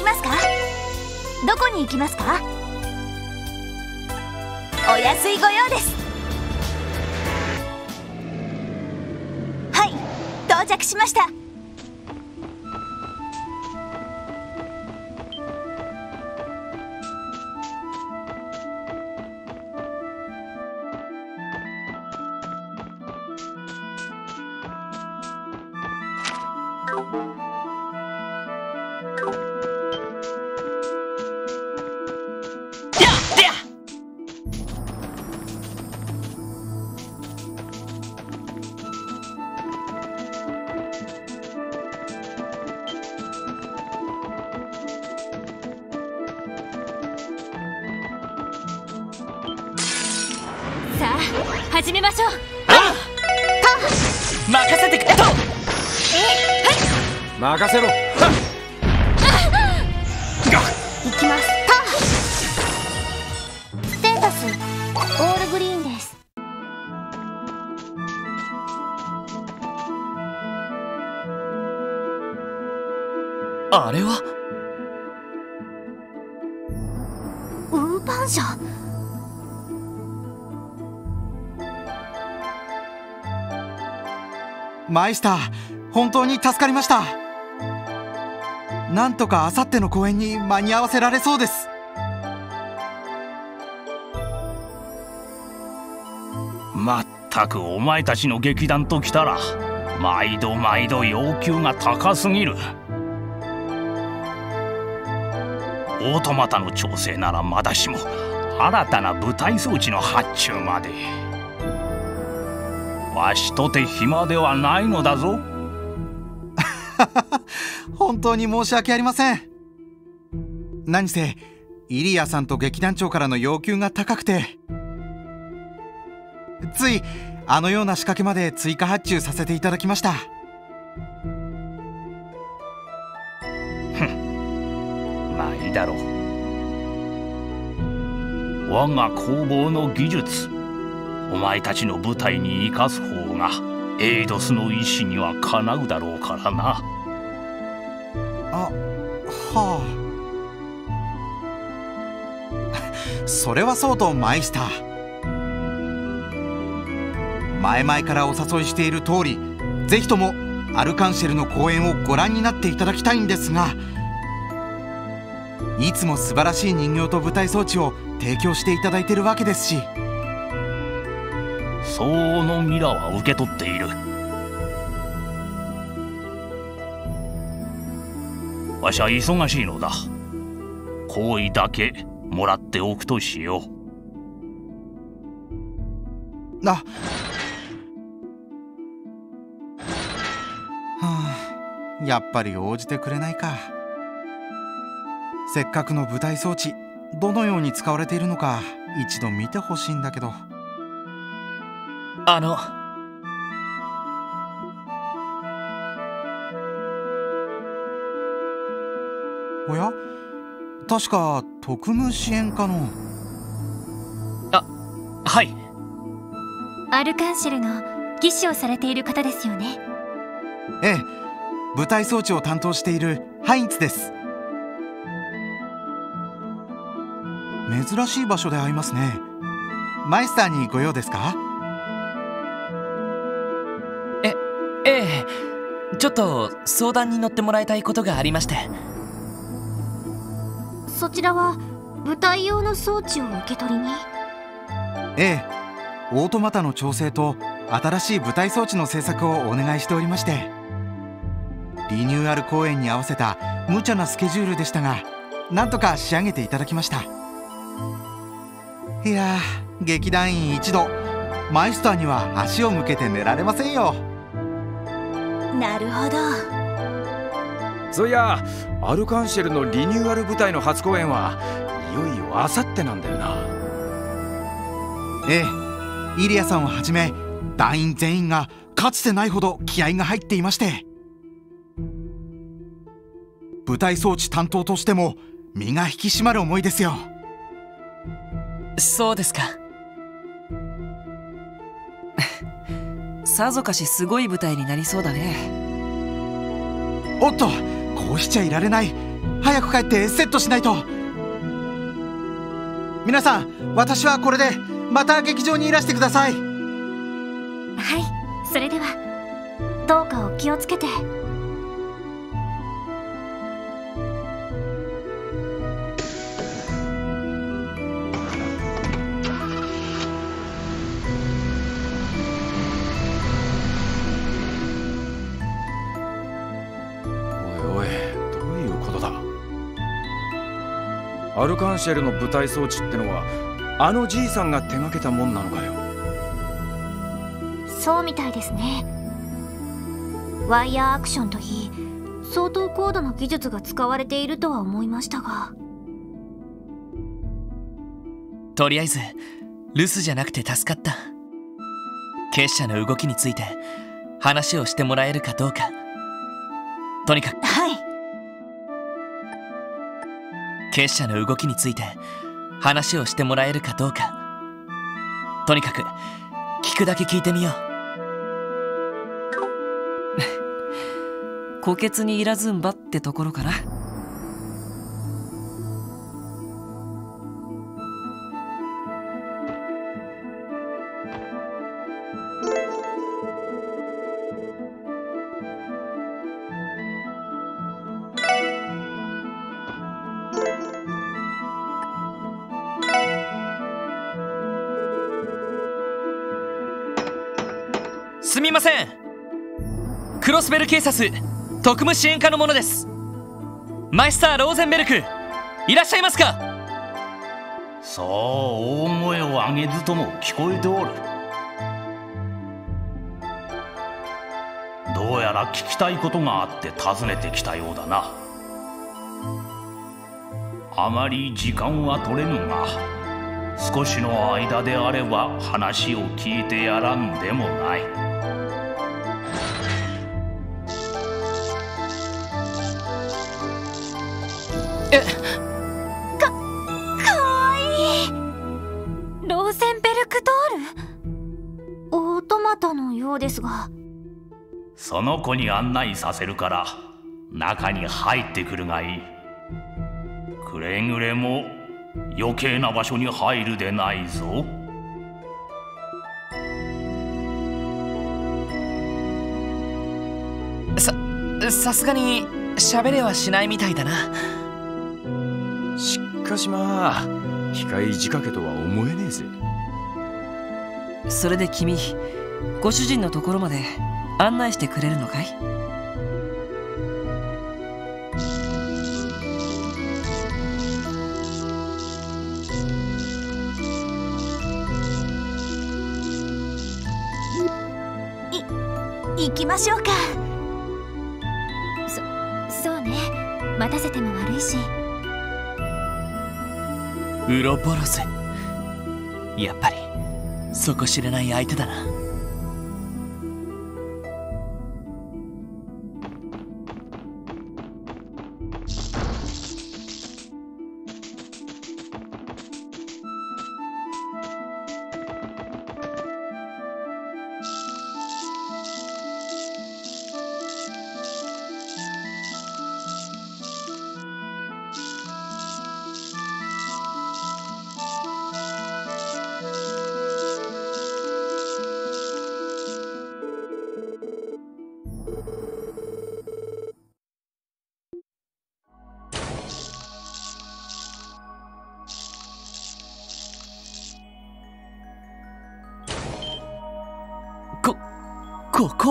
りますか？どこに行きますか？お安いご用です。はい到着しました。任せろ。行きます。ステータスオールグリーンです。あれは？運搬車。マイスター本当に助かりましたなんとかあさっての公演に間に合わせられそうです。まったくお前たちの劇団ときたら毎度毎度要求が高すぎる。オートマタの調整ならまだしも新たな舞台装置の発注まで。わしとて暇ではないのだぞ 本当に申し訳ありません。何せイリアさんと劇団長からの要求が高くて。ついあのような仕掛けまで追加発注させていただきました。まあいいだろう。我が工房の技術。お前たちの舞台に生かす方がエイドスの意志にはかなうだろうからな。あはあ。それはそうとマイスター前々からお誘いしている通りぜひともアルカンシェルの公演をご覧になっていただきたいんですがいつも素晴らしい人形と舞台装置を提供していただいてるわけですし。相応のミラは受け取っている。わしは忙しいのだ。好意だけもらっておくとしよう。あはあやっぱり応じてくれないか。せっかくの舞台装置どのように使われているのか一度見てほしいんだけど。あのおや？確か特務支援課の。はい。アルカンシェルの技師をされている方ですよね？ええ。舞台装置を担当しているハインツです。珍しい場所で会いますね。マイスターにご用ですか？ええ。ちょっと相談に乗ってもらいたいことがありましてそちらは舞台用の装置を受け取りに？ええ。オートマタの調整と新しい舞台装置の製作をお願いしておりまして。リニューアル公演に合わせた無茶なスケジュールでしたがなんとか仕上げていただきました。いやー劇団員一同マイスターには足を向けて寝られませんよ。なるほどそういやアルカンシェルのリニューアル舞台の初公演はいよいよあさってなんだよな。ええイリアさんをはじめ団員全員がかつてないほど気合が入っていまして。舞台装置担当としても身が引き締まる思いですよ。そうですか。さぞかしすごい舞台になりそうだね。おっとこうしちゃいられない。早く帰ってセットしないと。皆さん私はこれでまた劇場にいらしてください。はいそれでは。どうかお気をつけて。ルカンシェルの舞台装置ってのはあのじいさんが手がけたもんなのかよ。そうみたいですね。ワイヤーアクションといい相当高度な技術が使われているとは思いましたが。とりあえず留守じゃなくて助かった。結社の動きについて話をしてもらえるかどうか。とにかく結社の動きについて話をしてもらえるかどうか。とにかく聞くだけ聞いてみよう。虎穴にいらずんばってところかなすみません。クロスベル警察特務支援課の者です。マイスター・ローゼンベルクいらっしゃいますか？そう大声を上げずとも聞こえておる。どうやら聞きたいことがあって訪ねてきたようだな。あまり時間は取れぬが少しの間であれば話を聞いてやらんでもない。かわいい。ローゼンベルクドール？オートマタのようですが。その子に案内させるから中に入ってくるがいい。くれぐれも余計な場所に入るでないぞ。ささすがに喋れはしないみたいだな。しかしまあ機械仕掛けとは思えねえぜ。それで君ご主人のところまで案内してくれるのかい行きましょうか。そそうね。待たせても悪いしウロボロスやっぱりそこ知れない相手だな。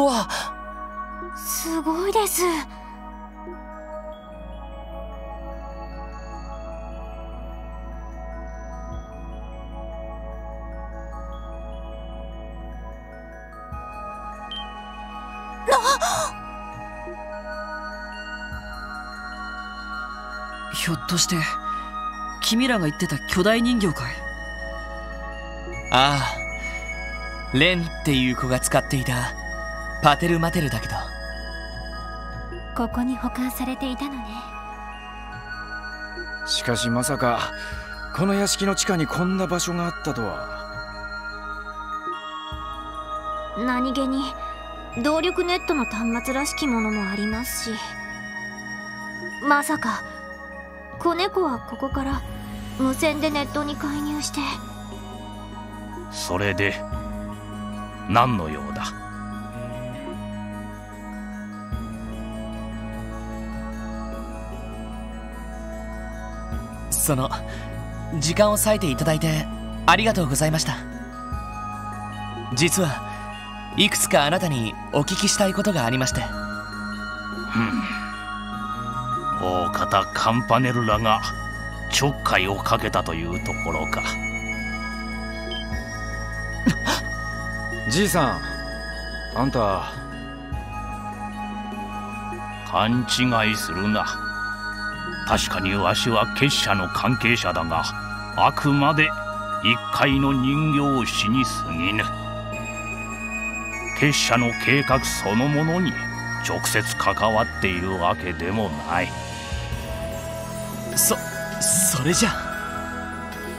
は。すごいです。ひょっとして君らが言ってた巨大人形かい？ああ。レンっていう子が使っていたパテルマテルだけどここに保管されていたのね。しかしまさかこの屋敷の地下にこんな場所があったとは。何気に動力ネットの端末らしきものもありますし。まさか子猫はここから無線でネットに介入して。それで何の用だ？その時間を割いていただいてありがとうございました。実はいくつかあなたにお聞きしたいことがありまして。大方カンパネルらがちょっかいをかけたというところか。じいさんあんた勘違いするな確かにわしは結社の関係者だがあくまで一介の人形師に過ぎぬ。結社の計画そのものに直接関わっているわけでもない。そそれじゃ。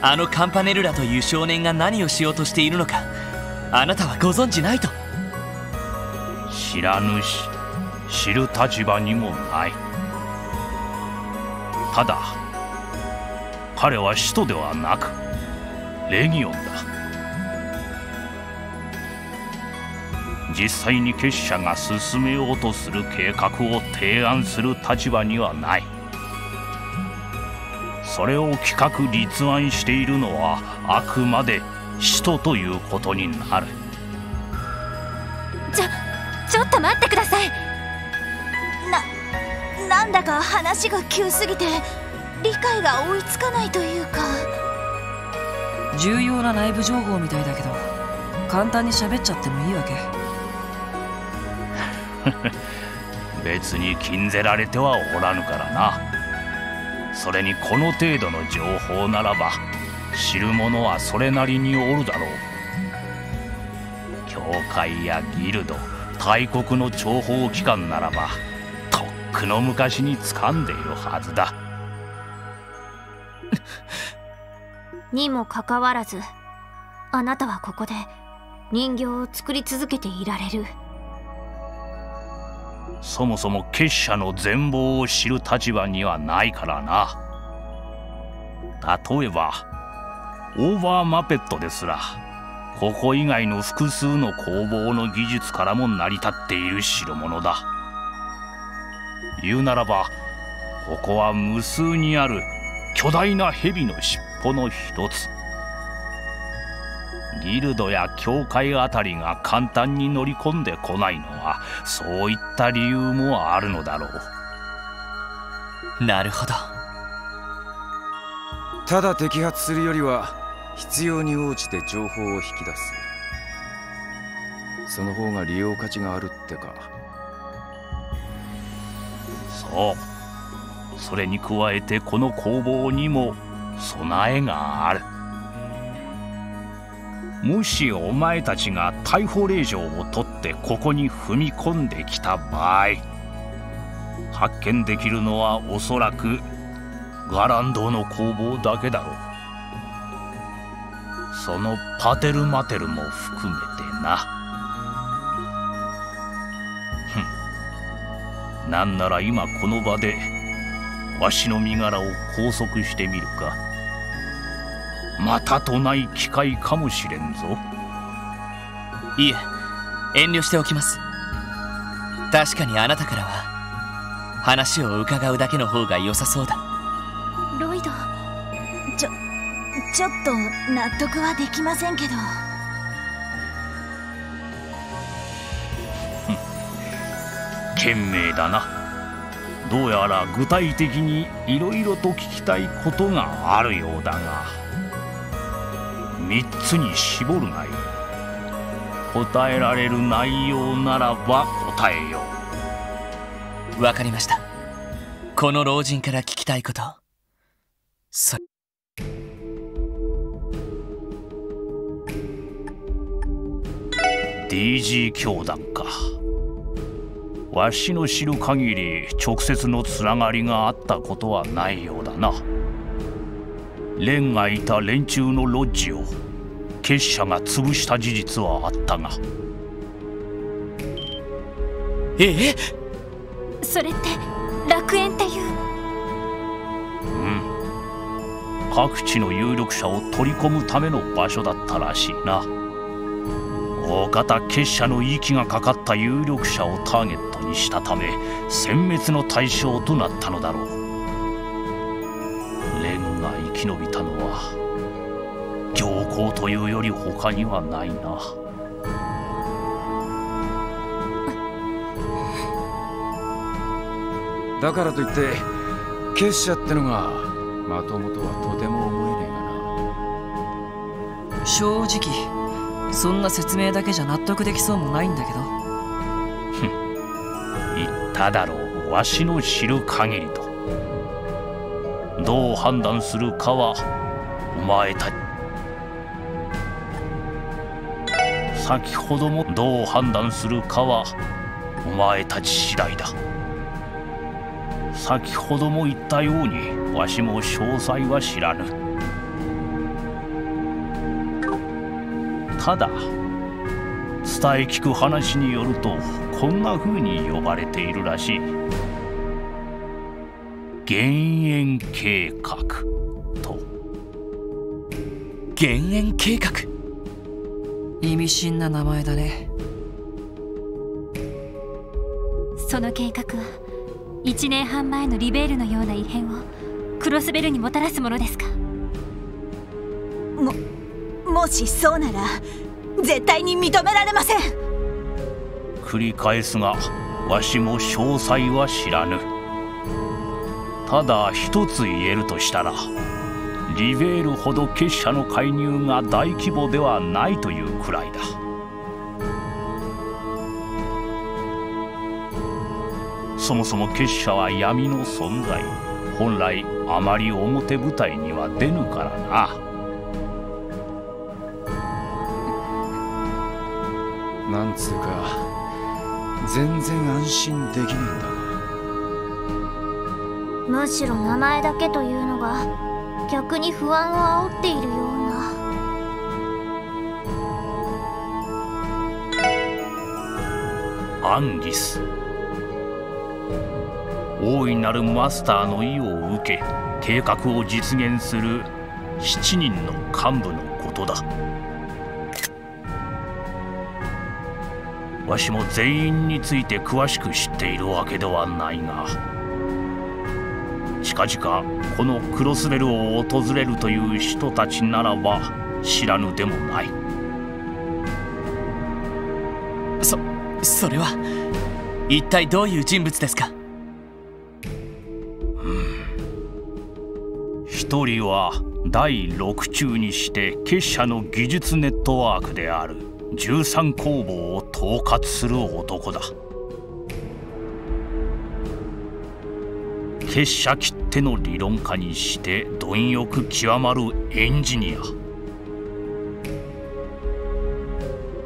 あのカンパネルラという少年が何をしようとしているのかあなたはご存じないと。知らぬし知る立場にもないただ。彼は使徒ではなくレギオンだ。実際に結社が進めようとする計画を提案する立場にはない。それを企画立案しているのはあくまで使徒ということになる。ちょちょっと待ってください。ななんだか話が急すぎて理解が追いつかないというか。重要な内部情報みたいだけど簡単に喋っちゃってもいいわけ。別に禁ぜられてはおらぬからな。それにこの程度の情報ならば知る者はそれなりにおるだろう。教会やギルド大国の諜報機関ならばくの昔に掴んでいるはずだ。にもかかわらずあなたはここで人形を作り続けていられる。そもそも結社の全貌を知る立場にはないからな。例えばオーバーマペットですらここ以外の複数の工房の技術からも成り立っている代物だ言うならばここは無数にある巨大な蛇の尻尾の一つ。ギルドや教会あたりが簡単に乗り込んでこないのはそういった理由もあるのだろう。なるほど。ただ摘発するよりは必要に応じて情報を引き出す。その方が利用価値があるってかそう。それに加えてこの工房にも備えがある。もしお前たちが逮捕令状を取ってここに踏み込んできた場合発見できるのはおそらくガランドの工房だけだろう。そのパテルマテルも含めてな。なんなら今この場でわしの身柄を拘束してみるか。またとない機会かもしれんぞ。いえ遠慮しておきます。確かにあなたからは話を伺うだけの方が良さそうだ。ロイドちょちょっと納得はできませんけど賢明だな。どうやら具体的にいろいろと聞きたいことがあるようだが3つに絞るがいい答えられる内容ならば答えよう。わかりました。この老人から聞きたいこと。そ DG 教団かわしの知る限り直接のつながりがあったことはないようだな。レンがいた連中のロッジを結社が潰した事実はあったが。え？えそれって楽園っていう？うん。各地の有力者を取り込むための場所だったらしいな。大方結社の息がかかった有力者をターゲットにしたため殲滅の対象となったのだろう。レンが生き延びたのは行幸というより他にはないな。だからといって結社ってのがまともとはとても思えねえがな。正直そんな説明だけじゃ納得できそうもないんだけどただろうわしの知る限りと。どう判断するかはお前たち。先ほどもどう判断するかはお前たち次第だ。先ほども言ったようにわしも詳細は知らぬ。ただ伝え聞く話によるとこんな風に呼ばれているらしい。減塩計画。と。減塩計画？意味深な名前だね。その計画は1年半前のリベールのような異変をクロスベルにもたらすものですか？ももしそうなら絶対に認められません繰り返すがわしも詳細は知らぬ。ただ一つ言えるとしたらリベールほど結社の介入が大規模ではないというくらいだ。そもそも結社は闇の存在。本来あまり表舞台には出ぬからな。なんつうか。全然安心できねえんだむしろ名前だけというのが逆に不安を煽っているような。アンギス。大いなるマスターの意を受け計画を実現する7人の幹部のことだわしも全員について詳しく知っているわけではないが近々このクロスベルを訪れるという人たちならば知らぬでもない。そそれは一体どういう人物ですか？一人は第6中にして結社の技術ネットワークである13工房を統括する男だ。結社切手の理論家にして貪欲極まるエンジニア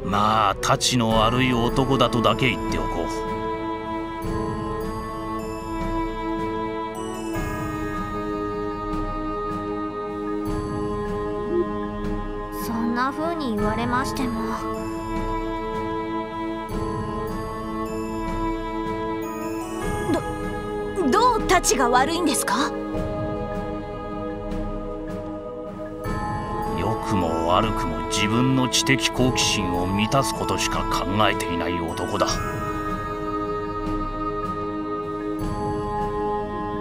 まあたちの悪い男だとだけ言っておこう。ちが悪いんですか？良くも悪くも自分の知的好奇心を満たすことしか考えていない男だ。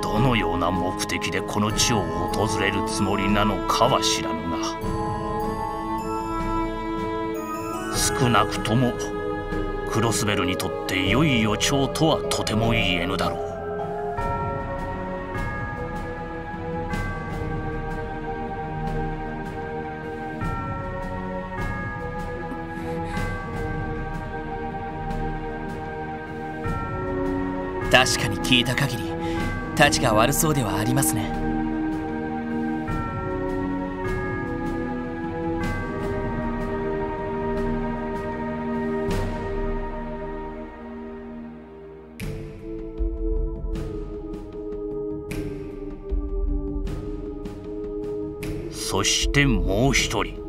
どのような目的でこの地を訪れるつもりなのかは知らぬが少なくともクロスベルにとって良い予兆とはとても言えぬだろう。確かに聞いた限りたちが悪そうではありますね。そしてもう一人。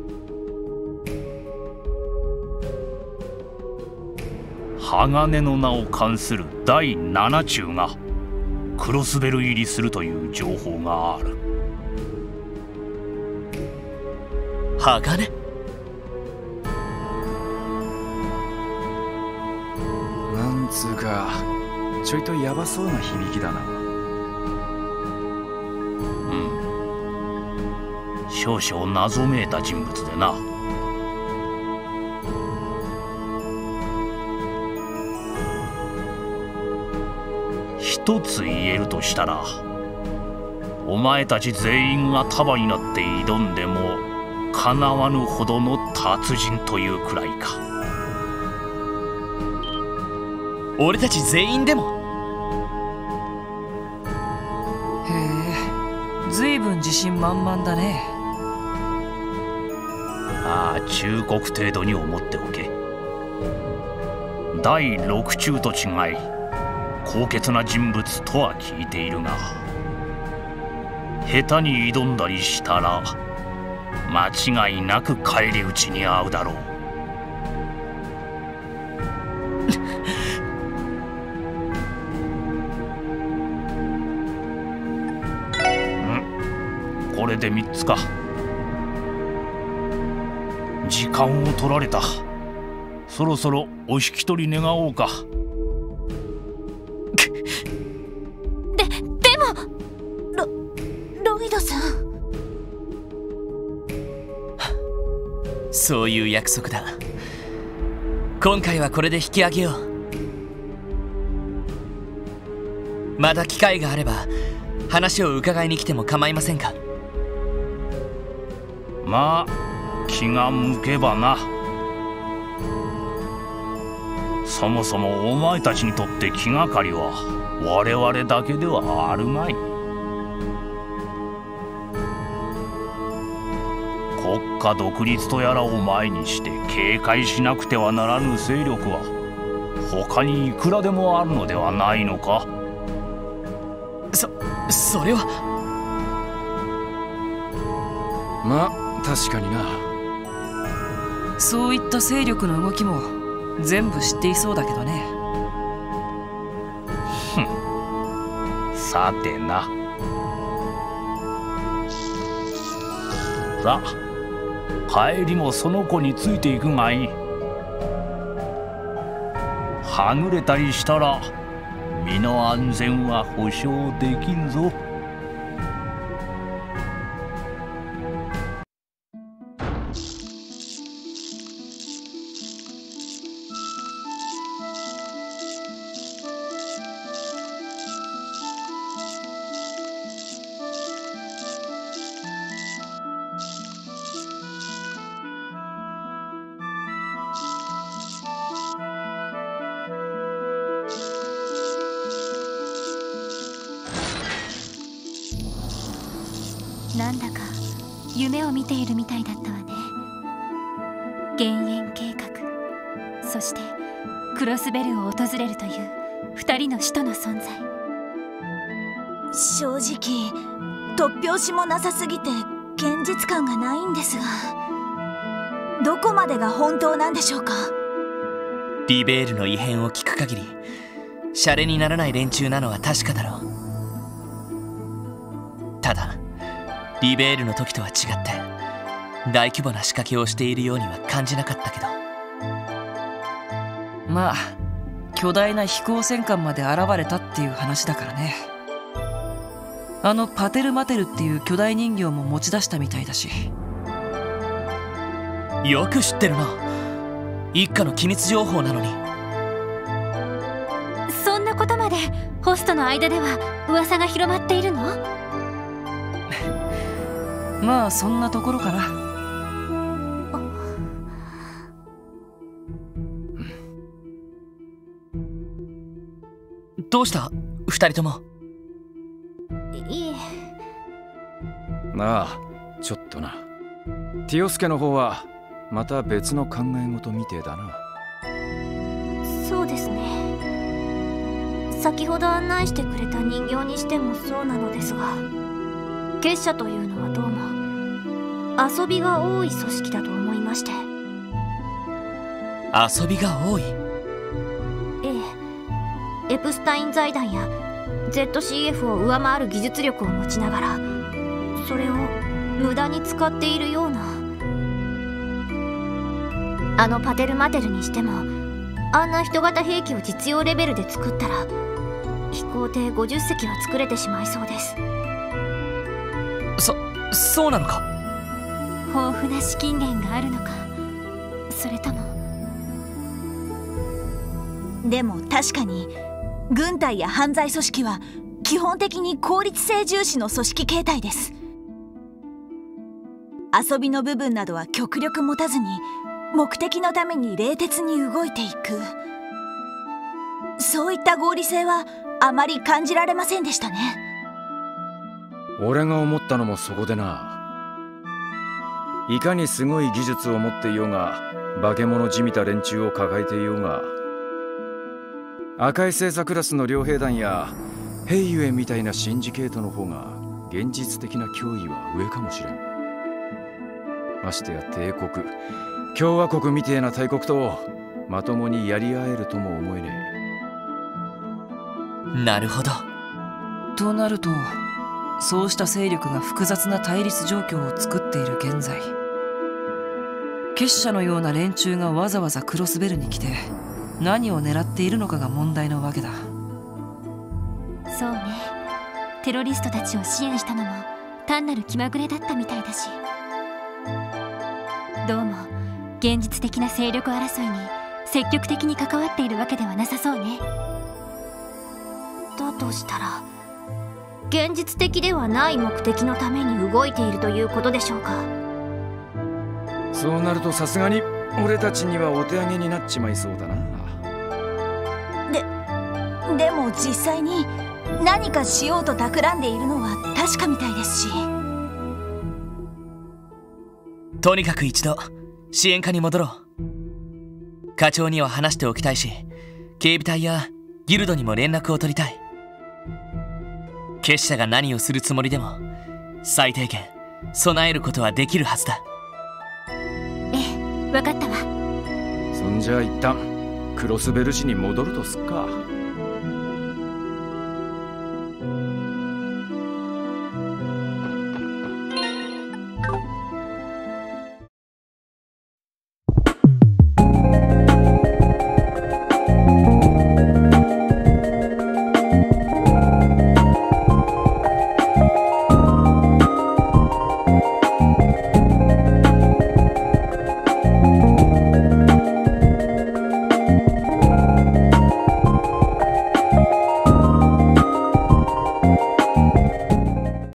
鋼の名を冠する第七中がクロスベル入りするという情報がある。鋼なんつうかちょいとヤバそうな響きだな。うん。少々謎めいた人物でな一つ言えるとしたらお前たち全員が束になって挑んでもかなわぬほどの達人というくらいか。俺たち全員でも。へえずいぶん自信満々だね。ああ忠告程度に思っておけ。第六中と違い高潔な人物とは聞いているが下手に挑んだりしたら間違いなく返り討ちに遭うだろう。ん。これで3つか。時間を取られた。そろそろお引き取り願おうか。そういう約束だ。今回はこれで引き上げよう。また機会があれば話を伺いに来ても構いませんか？まあ気が向けばな。そもそもお前たちにとって気がかりは我々だけではあるまい。国家独立とやらを前にして警戒しなくてはならぬ勢力は他にいくらでもあるのではないのか？そそれは。まあ確かにな。そういった勢力の動きも全部知っていそうだけどね。さてな。さあ帰りもその子についていくがいい。はぐれたりしたら身の安全は保証できんぞ。突拍子もなさすぎて現実感がないんですがどこまでが本当なんでしょうか？リベールの異変を聞く限りシャレにならない連中なのは確かだろう。ただリベールの時とは違って大規模な仕掛けをしているようには感じなかったけど。まあ巨大な飛行戦艦まで現れたっていう話だからねあのパテルマテルっていう巨大人形も持ち出したみたいだし。よく知ってるな。一家の機密情報なのに。そんなことまでホストの間では噂が広まっているの？まあそんなところかな。どうした？二人ともなあちょっとな。ティオスケの方はまた別の考え事みてえだな。そうですね。先ほど案内してくれた人形にしてもそうなのですが結社というのはどうも遊びが多い組織だと思いまして。遊びが多い？ええ。エプスタイン財団や ZCF を上回る技術力を持ちながらそれを無駄に使っているような。あのパテルマテルにしてもあんな人型兵器を実用レベルで作ったら飛行艇50隻は作れてしまいそうです。そそうなのか？豊富な資金源があるのか。それともでも確かに軍隊や犯罪組織は基本的に効率性重視の組織形態です遊びの部分などは極力持たずに目的のために冷徹に動いていく。そういった合理性はあまり感じられませんでしたね。俺が思ったのもそこでな。いかにすごい技術を持っていようが化け物じみた連中を抱えていようが赤い星座クラスの両兵団やヘイユエみたいなシンジケートの方が現実的な脅威は上かもしれん。ましてや帝国。共和国みてえな大国とまともにやり合えるとも思えねえ。なるほど。となるとそうした勢力が複雑な対立状況を作っている現在結社のような連中がわざわざクロスベルに来て何を狙っているのかが問題なわけだ。そうね。テロリストたちを支援したのも単なる気まぐれだったみたいだしどうも。現実的な勢力争いに積極的に関わっているわけではなさそうね。だとしたら現実的ではない目的のために動いているということでしょうか。そうなるとさすがに俺たちにはお手上げになっちまいそうだな。ででも実際に何かしようと企んでいるのは確かみたいですしとにかく一度支援課に戻ろう。課長には話しておきたいし警備隊やギルドにも連絡を取りたい。結社が何をするつもりでも最低限備えることはできるはずだ。ええ分かったわ。そんじゃ一旦クロスベル市に戻るとすっか